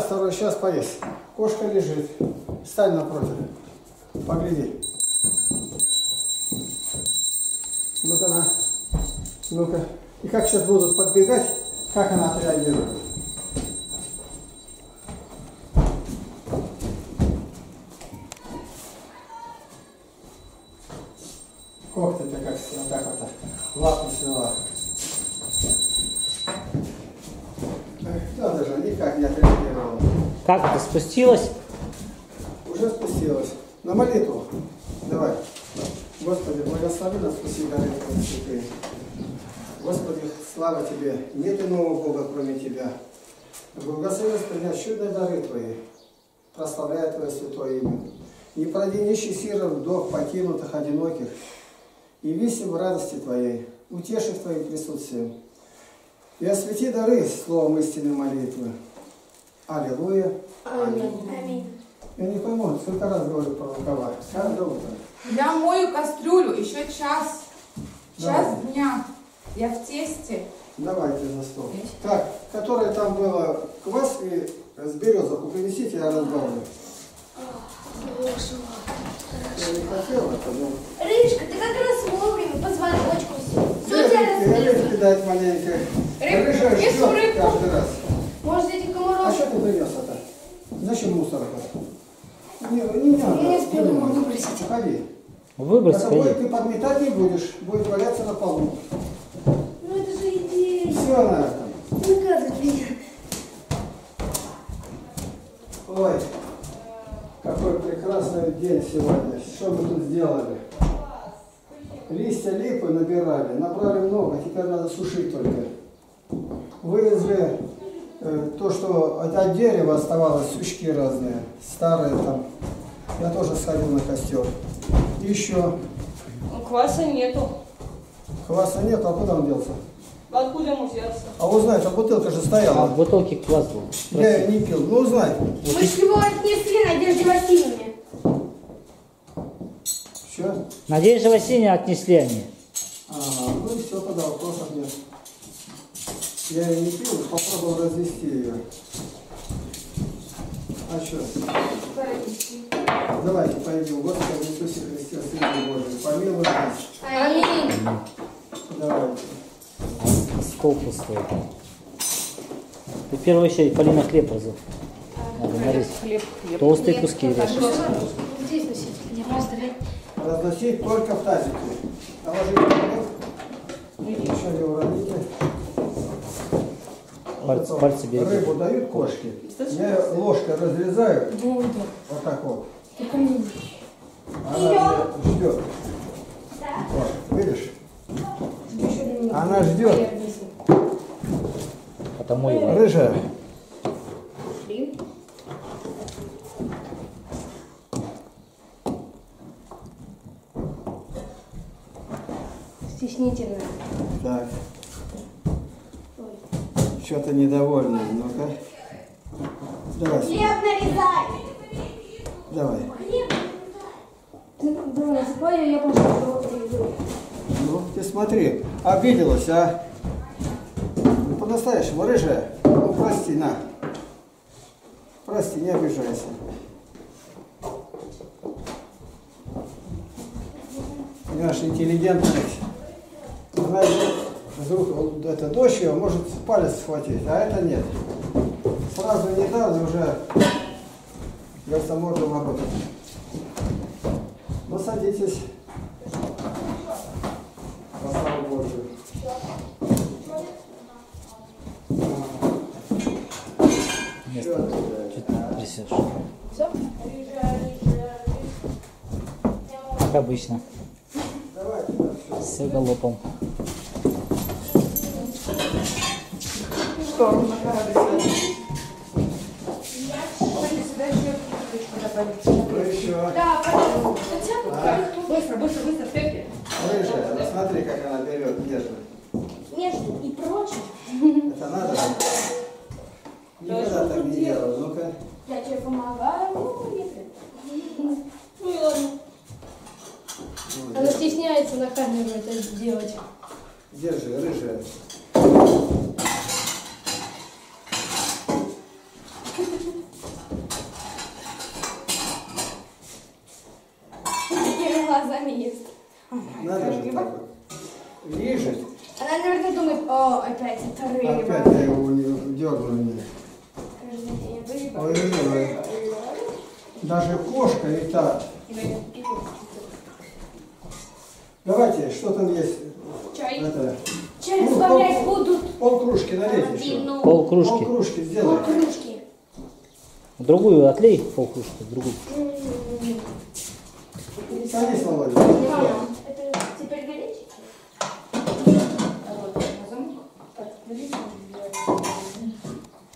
Второй сейчас поесть. Кошка лежит. Стань напротив. Погляди. Ну-ка, на. Ну-ка. И как сейчас будут подбегать, как она отреагирует? Когти-то как вот так вот лапу свела. Эх, Да, даже никак не отреагировала. Как это спустилась? Уже спустилась. На молитву. Давай. Господи, благослови нас спаси дары Твои святые. Господи, слава Тебе. Нет иного Бога, кроме Тебя. Благослови нас принять чудные дары Твои, прославляя Твое святое имя. Не пройди нищий сиров, вдох покинутых, одиноких, и виси в радости Твоей, утеши в Твоим присутствием. И освети дары словом истинной молитвы. Аллилуйя. Аминь. Я не пойму, сколько раз говорю про рукава. Каждое утро. Я мою кастрюлю еще час. Час Давай. дня. Я в тесте. Давайте за стол. Так, которое там было квас и с березок, принесите, я разбавлю. Я не хотела, это, но... Рыжка, ты как раз вовремя по звоночку все. Тебя Рыбки, разбили. рыбки дать маленько. Рыбку, Рыжая несу ждет каждый раз. Может, этих А комаров? что ты принес это? Зачем мусор? Не, не надо. Я не успела его надо. выбросить. Ходи. Выбрось, Это будет, ходи. ты подметать не будешь, будет валяться на полу. Ну это же идея. Все на этом. Наказывать меня. Ой, какой прекрасный день сегодня. Что мы тут сделали? Листья липы набирали, набрали много, теперь надо сушить только. Вывезли то, что от, дерева оставалось, сучки разные, старые там. Я тоже сходил на костер. Еще Ну, Кваса нету. кваса нет, а куда он делся? Откуда ему взяться? А узнай, а бутылка же А в стояла. бутылке квас был. Я ее не пил. Ну узнай. Мы ж его отнесли Надежде Васильевне. Все? Надеюсь, Васильевна отнесли они. Я ее не пил, попробовал развести ее. А что? Давайте пойдем. Господи, Иисусе Христе, Сыне Божий, помилуй нас. Аминь. Давайте. Стол пустой. Ты в первую очередь Полина хлеб разу. Надо нарезать. Хлеб, хлеб. Толстые куски режь. Здесь носить. Не просто? Разносить только в тазике. Положите хлеб. Еще не уроните. Пальцы, пальцы береги. Рыбу дают кошки. Я её ложкой разрезаю. Вот так вот. Она ждет. Вот, видишь? Она ждет. Потому его. Рыжая. Стеснительно. Так. Что-то недовольная. Ну-ка. Давай, Хлеб нарезай. давай. Ты давай я приведу. Ну, ты смотри. Обиделась, а? Ну, по-настоящему, рыжая. Ну, прости, на. Прости, не обижайся. Понимаешь, интеллигентность. Она идет, вдруг вот это дождь ее может палец схватить, а это нет. Сразу не дал, и уже говорится, можно работать. Ну, садитесь. По славу Божию. Место. Чуть трясешь. Все? Как обычно. Давайте, да, всё. Все галопом. Что, на корабль сядешь? Пойди сюда еще куда пойдешь. Ну еще. Да, пожалуйста. Быстро, быстро, быстро, терпи. Рыжая, ну смотри, как она берет нежно. Нежно и прочее. Это надо? Никогда так не делал. Ну-ка. Я тебе помогаю. Ну, нет. Ну и ладно. Ну, Она стесняется на камеру это сделать. Держи, рыжая. Надо же. Лижет. Она, наверное, думает, о, опять это рыба. Опять я его не дернул. Каждый день рыба. Даже кошка не та. Давайте, что там есть? Чай. Это, Чай Ну, разбавлять будут. пол кружки налейте еще. Вино. Пол Пол кружки. кружки Пол сделай. кружки. Другую отлей, пол кружки, другую. Садись, Володя.